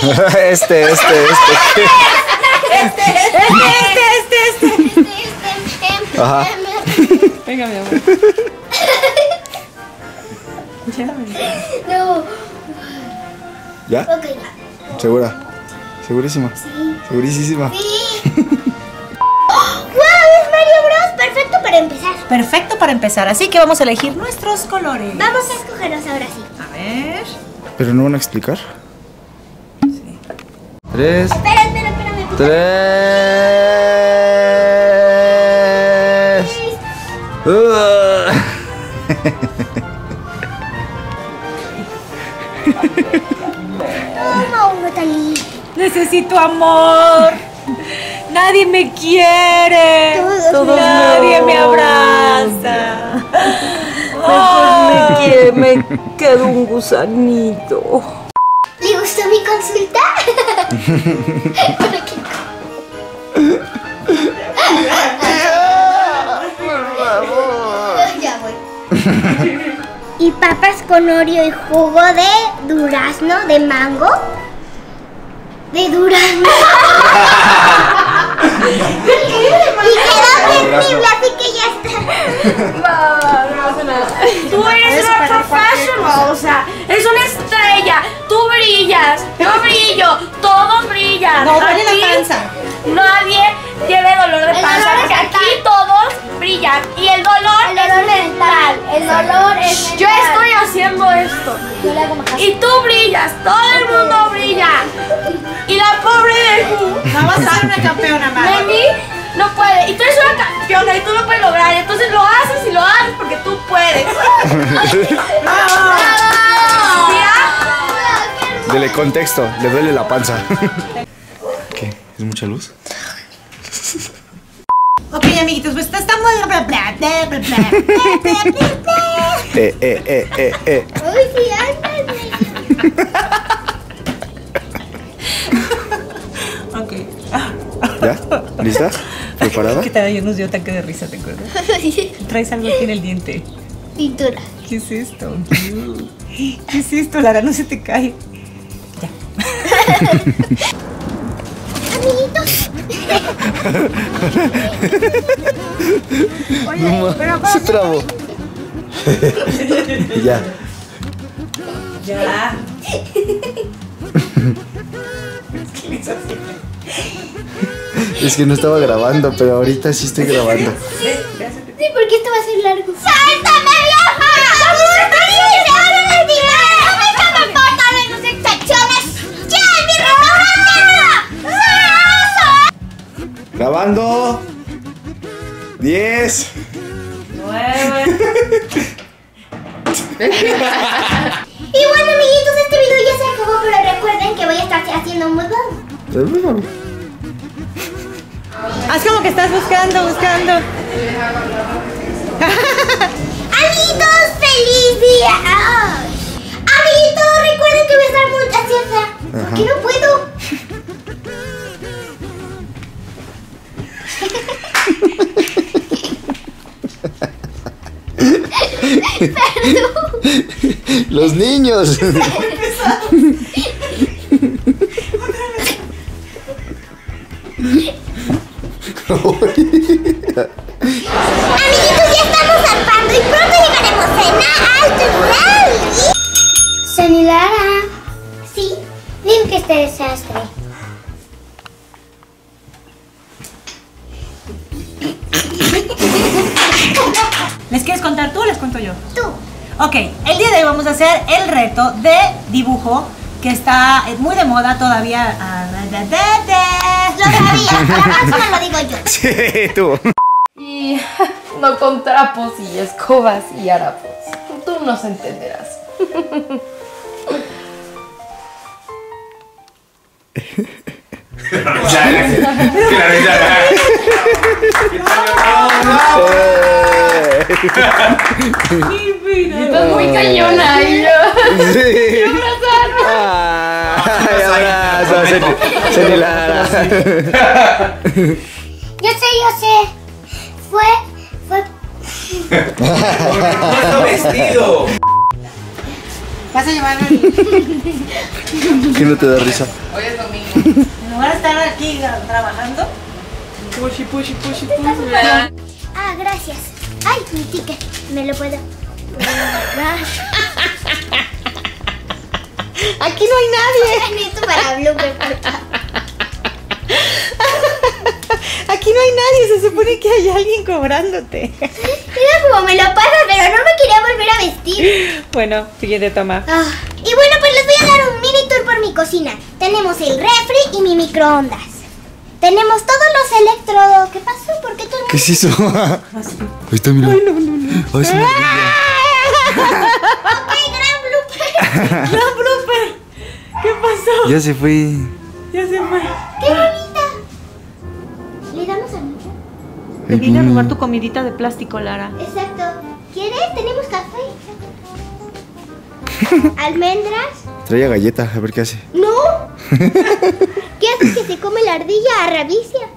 Este, este, este. Este, este, este, este. Ajá. Venga, mi amor. Ya, No. ¿Ya? Ok. ¿Segura? ¿Segurísima? Segurísima. Sí. ¡Wow! Es Mario Bros. Perfecto para empezar. Perfecto para empezar, así que vamos a elegir nuestros colores. Vamos a escogerlos ahora sí. A ver. ¿Pero no van a explicar? Tres. Espera, espera, espérame. Tres. Toma, Natalie. Necesito amor. Nadie me quiere. Todos Nadie me abraza. que me quedó un gusanito. ¿Le gustó mi consulta? ya voy. y papas con Oreo y jugo de durazno, de mango. De durazno. y quedó terrible, así que ya está. Tú eres una professional, o sea, es una estrella. Tú brillas, yo brillo, brillan. No, duele la panza. Nadie tiene dolor de El panza dolor porque aquí todos brillan y el dolor, El dolor es mental. El dolor es Yo estoy haciendo esto Yo le hago más y tú brillas, todo el mundo brilla. Y la pobre de Vamos a dar una campeona más. Memi no puede. Y tú eres una campeona y tú lo puedes lograr. Entonces lo haces y lo haces porque tú puedes. Dele contexto, le duele la panza. ¿Es mucha luz? ok, amiguitos, pues estamos... eh, eh, eh, eh, eh. Uy, sí, ok. ¿Ya? ¿Lista? ¿Preparada? ¿Qué tal? Yo nos dio ataque de risa, ¿te acuerdas? Traes algo aquí en el diente. Pintura. ¿Qué es esto? ¿Qué es esto, Lara? No se te cae. Ya. Amiguitos. No ma- se trabó. ya. Ya. Es que no estaba grabando, pero ahorita sí estoy grabando. Sí, porque esto va a ser largo. ¡Sáltame, vieja! Niños. Amiguitos, ya estamos zarpando y pronto llegaremos en alto rally. Sonny Lara. Sí, dime que este desastre. ¿Les quieres contar tú o les cuento yo? Tú. Ok, vamos a hacer el reto de dibujo que está eh, muy de moda todavía. Da, da, da, Lo sabía, la próxima lo digo yo. Sí, tú. Y no con trapos y escobas y harapos. Tú nos entenderás. Estás muy cañona y yo. Sí. Ay, abrazo, Ceni- Ceni Lara. Yo sé, yo sé. Fue, fue. vestido! Vas a llevar ¿Qué no te da risa? Hoy es domingo. en lugar de estar aquí trabajando. Pushy, pushy, pushy, pushy. Ah, gracias. Ay, mi ticket. Me lo puedo. Aquí no hay nadie. Necesito para blooper. Aquí no hay nadie. Se supone que hay alguien cobrándote. Mira cómo me lo pasas, pero no me quería volver a vestir. Bueno, siguiente toma. Ah, y bueno, pues les voy a dar un mini tour por mi cocina. Tenemos el refri y mi microondas. Tenemos todos los electrodos. ¿Qué pasó? ¿Por qué todo el ¿Qué es eso? Ahí está, mira. Ay, no, no, no. Ay, una ardilla. Ok, gran blooper. ¡No, blooper! ¿Qué pasó? Ya se fue. Ya se fue. ¡Qué bonita! ¿Le damos a mucho? Te vine a robar tu comidita de plástico, Lara. Exacto. ¿Quieres? Tenemos café. ¿Almendras? Trae a galleta, a ver qué hace. ¡No! ¿Qué hace que se come la ardilla a rabicia?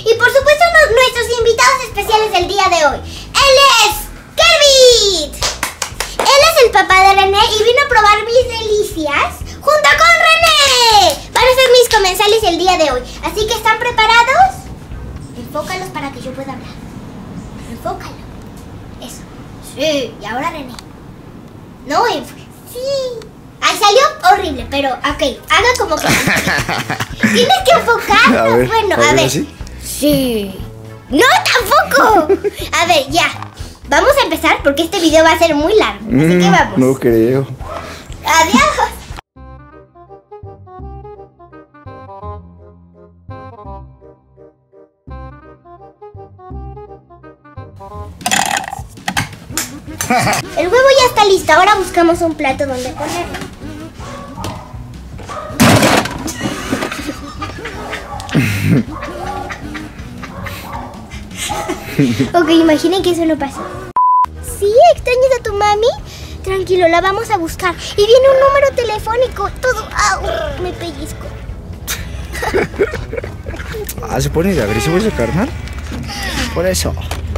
Y por supuesto no- nuestros invitados especiales del día de hoy. Él es Kermit. Él es el papá de René y vino a probar mis delicias junto con René. Van a ser mis comensales el día de hoy. Así que ¿están preparados? Enfócalos para que yo pueda hablar. Enfócalo. Eso. Sí. Y ahora René. No, enf- sí. Ay, salió horrible, pero ok, haga como que. Tienes que enfocarlo. A ver, bueno, a a ver, ver. así. Sí. No, tampoco. A ver, ya. Vamos a empezar porque este video va a ser muy largo. Así que Mm, vamos. No creo. Adiós. El huevo ya está listo. Ahora buscamos un plato donde ponerlo. ok, imaginen que eso no pasó. ¿Sí? ¿Extrañas a tu mami? Tranquilo, la vamos a buscar. Y viene un número telefónico. Todo. ¡Au! Me pellizco. Ah, se pone de agresivo ese carnal. Por eso.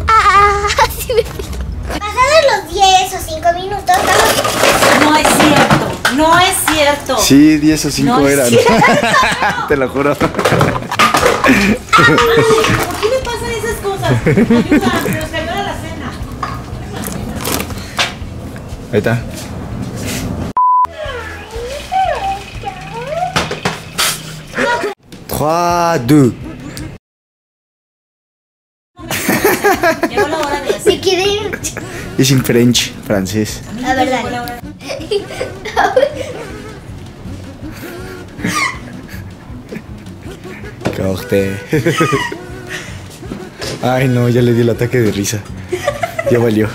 ¡Ah! Sí me Pasados los 10 o 5 minutos, vamos. No es cierto. No es cierto. Sí, 10 o 5 No es eran. Te lo juro. Cosas? Ayuda, que nos cayó la cena. Ahí está. Trois, deux. Llegó la hora de. Es en French, francés. A ver, dale. Corte. Ay, no, ya le di el ataque de risa. Ya valió.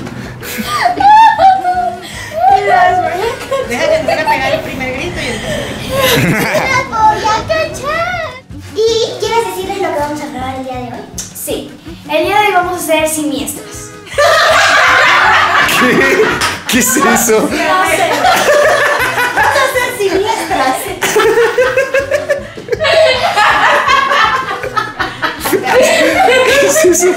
Deja que voy a pegar el primer grito y entonces. ¡La voy a cachar! ¿Y quieres decirles lo que vamos a grabar el día de hoy? Sí, el día de hoy vamos a hacer siniestras. ¿Qué es eso? ¿Qué es eso?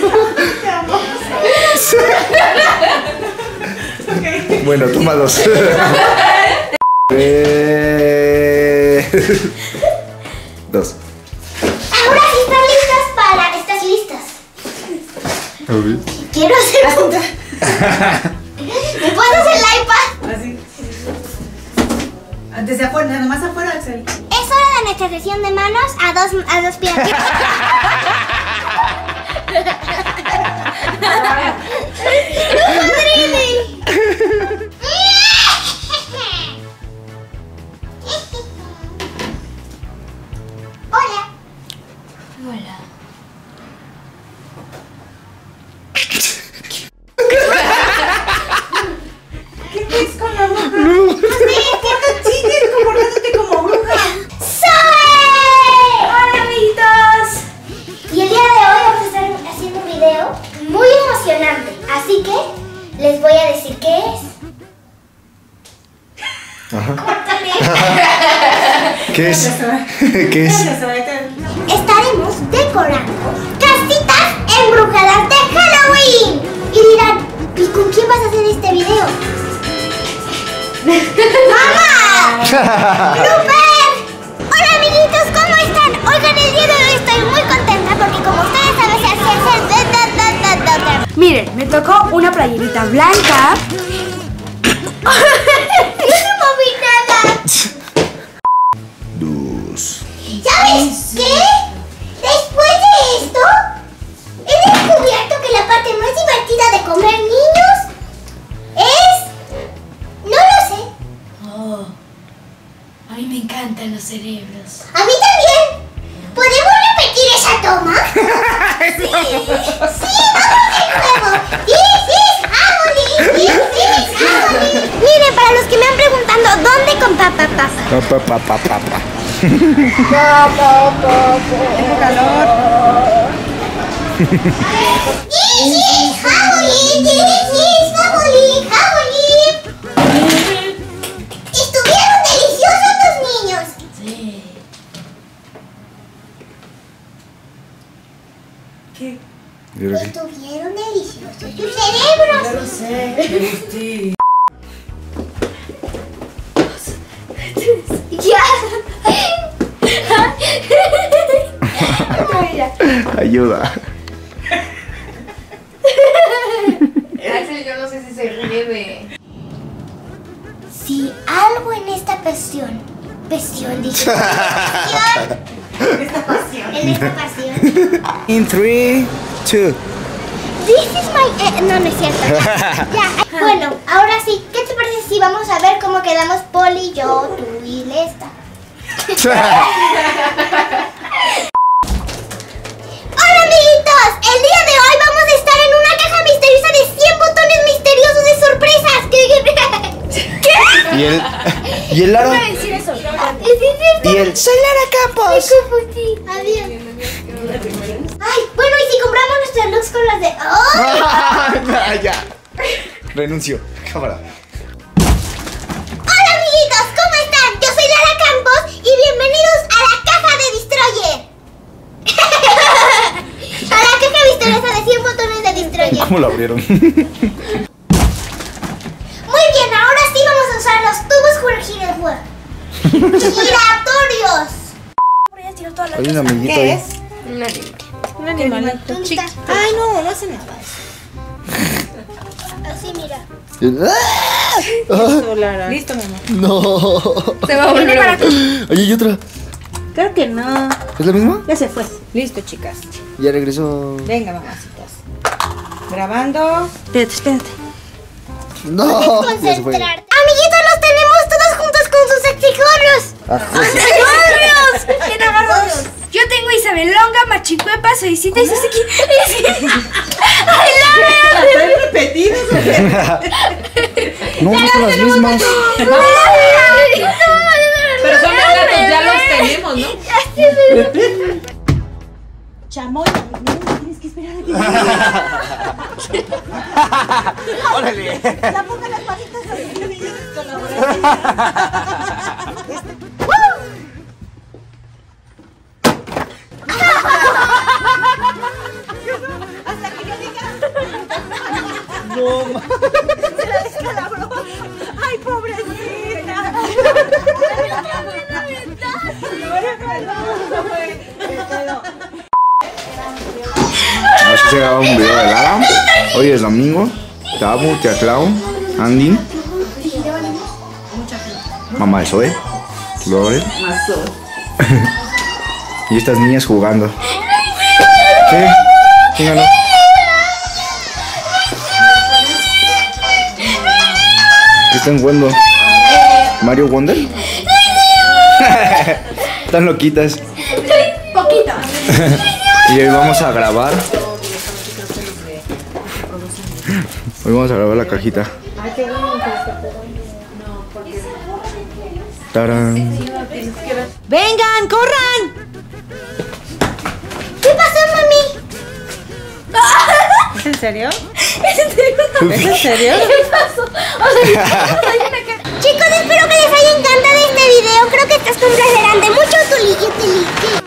Bueno, toma dos. Eh, Dos. Ahora sí están listas para. ¿Estás listas? Quiero hacer. ¿Me puedes hacer el iPad? Así. Desde afuera, nomás afuera, Axel. Es hora de nuestra sesión de manos a dos, a dos piernas. Así que les voy a decir qué es. ¿Qué es? ¿Qué es? Estaremos decorando casitas embrujadas de Halloween. Y dirán, ¿y con quién vas a hacer este video? ¡Mamá! Hola amiguitos, ¿cómo están? Oigan, el día de hoy estoy muy contenta porque como ustedes saben se hace hacer Miren, me tocó una playerita blanca. Pa, pa. Harmony. Estuvieron deliciosos tus niños. Sí. Yo que- Estuvieron deliciosos tus cerebros. lo sé. Ayuda. Axel, yo no sé si se ríe de. Si algo en esta pasión, pasión, dije. pasión. En esta pasión. En esta pasión. In three, two. This is my. eh, no, no es cierto. Ya. ya. Bueno, ahora sí. ¿Qué te parece si vamos a ver cómo quedamos Poli, yo, tú y Lesta? el día de hoy vamos a estar en una caja misteriosa de 100 botones misteriosos de sorpresas. ¿Qué? Y el. Y el Lara. decir eso. Y el. Soy Lara Campos. Me. Adiós. Ay, bueno, y si compramos nuestros looks con las de. ¡Oh! ya. Renuncio. Cámara. Hola amiguitos, ¿cómo están? Yo soy Lara Campos y bienvenidos a la caja de Destroyer. a la caja misteriosa de 100 botones de Destroyer. ¿Cómo lo abrieron? Muy bien, ahora sí vamos a usar los tubos giratorios. Giratorios. Hay un amiguito ¿Qué ahí. es? Un animal. Un animalito chiquito. Ay, no, no hace nada. Así, mira. Ah, Lara. Listo, mamá. No. Se va a volver Ahí hay otra. Creo que no. ¿Es la misma? Ya se fue. Listo, chicas. Ya regresó. Venga, mamacitas. Grabando. Espérate, espérate. No. Concentrarte. Amiguitos, los tenemos todos juntos con sus sexigorros. Ah, Bien agarrados. Yo tengo Isabel Longa, Machicuepa, Solicita y Susiki. No, no son las mismas. Chamoy, tienes que esperar a que Órale. Ponga las patitas así que niños Hoy es domingo. Te amo, te aclavo. Andy. Mamá de Zoe. Lore. y estas niñas jugando. ¿Qué? ¿Quién ganó? ¿Qué están jugando? ¿Mario Wonder? Están loquitas. Poquito. Y hoy vamos a grabar. Vamos a grabar la cajita. Tarán. ¡Vengan, corran! ¿Qué pasó, mami? ¿Es en serio? ¿Es en serio? ¿Qué pasó? Chicos, espero que les haya encantado este video. Creo que estas compras serán de mucho tuli, tuli.